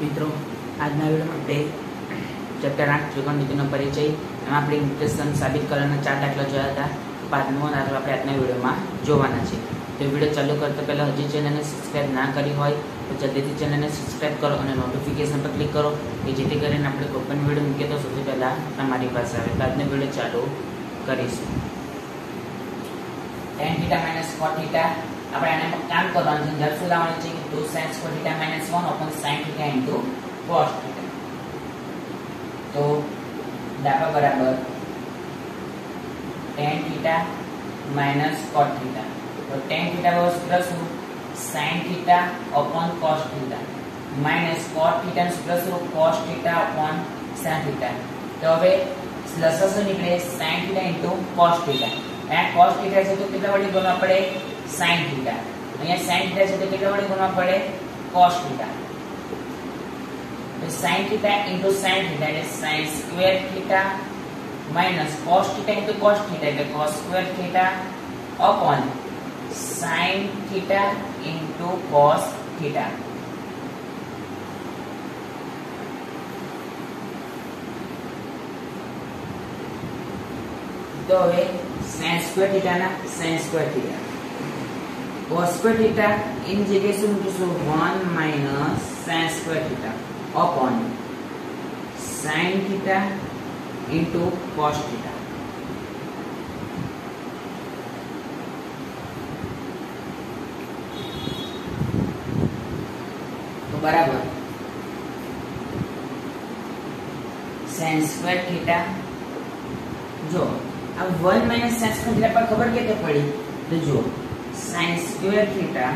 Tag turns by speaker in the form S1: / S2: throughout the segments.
S1: મિત્રો, આજના વિડીયોમાં બે ચેપ્ટર આઠ ત્રિકોણમિતિનો પરિચય, એમાં આપણે ઇન્ટરેસ્ટન સાબિત કરવાના ચાર દાખલા જોયા હતા. પાંચમો દાખલો આપણે આજના વિડીયોમાં જોવાના છે. તો વીડિયો ચાલુ કરતા પહેલાં હજી ચેનલને સબસ્ક્રાઈબ ના કરી હોય, તો જલ્દીથી ચેનલને સબસ્ક્રાઈબ કરો અને નોટિફિકેશન પર ક્લિક કરો, કે જેથી કરીને આપણે કોઈ પણ વીડિયો મૂકીએ તો સૌથી પહેલાં તમારી પાસે આવે. તો આજનો વીડિયો ચાલુ કરીશું. Tan theta minus four theta આપણે આને કામ કરવાનું છે. શું લાવવાનું છે. કે 2 sin cot theta minus 1 upon sin theta into cos theta તો દાખલા બરાબર tan theta minus cot theta તો tan થીટા બરાબર સૂત્ર શું sin theta upon cos theta minus cot theta નું સૂત્ર શું cos theta upon sin theta તો હવે લસા શું નીકળે sin theta into cos theta અહીંયા cos થીટા છે તો કેટલા વડે ગુણવા પડે sin થીટા અહીંયા sin થીટા છે તો કેટલા વડે ગુણવા પડે cos થીટા તો sin theta into sin theta એટલે sin square theta minus cos theta into cos theta એટલે cos square theta upon sin theta into cos theta તો હવે sin સ્ક્વેર થીટા ના sin square theta cos square theta એની જગ્યાએ શું મૂકીશું 1 minus sin square theta upon sin theta into cos theta તો બરાબર sin square theta જો આ 1 માઇનસ sin સ્ક્વેર થીટા પર ખબર કે પડી તો જો sin સ્ક્વેર થીટા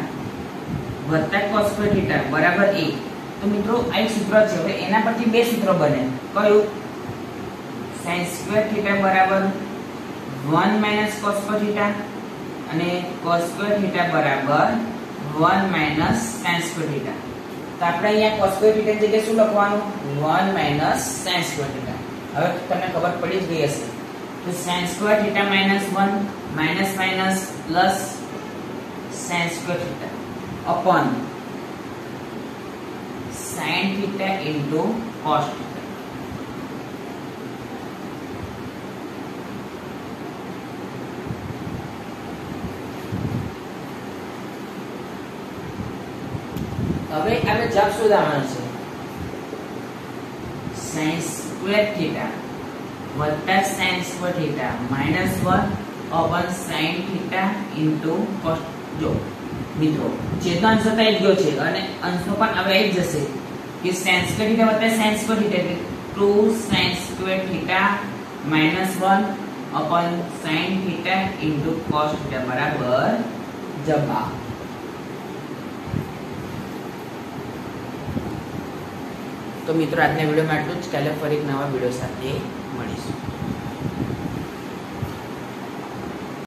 S1: વત્તા cos સ્ક્વેર બરાબર 1 તો મિત્રો આ એક સૂત્ર છે. હવે એના પરથી બે સૂત્ર બને. કયું? sin સ્ક્વેર થીટા બરાબર 1 માઇનસ સ્ક્વેર થીટા અને સ્ક્વેર થીટા બરાબર 1 માઇનસ થીટા તો આપણે અહીંયા સ્ક્વેર થીટા જગ્યાએ શું લખવાનું? 1 માઇનસ સ્ક્વેર થીટા હવે તમને ખબર પડી જ ગઈ હશે. તો sin square theta minus 1 minus minus plus sin square theta upon sin theta into cos theta હવે આપણે જવાબ શોધવાનો છે sin સ્ક્વેર થીટા વત્તા sin square theta minus 1 upon sin theta into cos જો, મિત્રો છેદનો અંશ ગયો છે અને અંશનો પણ આવી જશે. કે sin સ્ક્વેર થીટા વત્તા એટલે 2 sin square theta 1 upon sin theta cos theta બરાબર જવાબ. તો મિત્રો, આજના વિડીયોમાં આટલું જ. કાલે ફરી એક નવા વીડિયો સાથે મળીશું.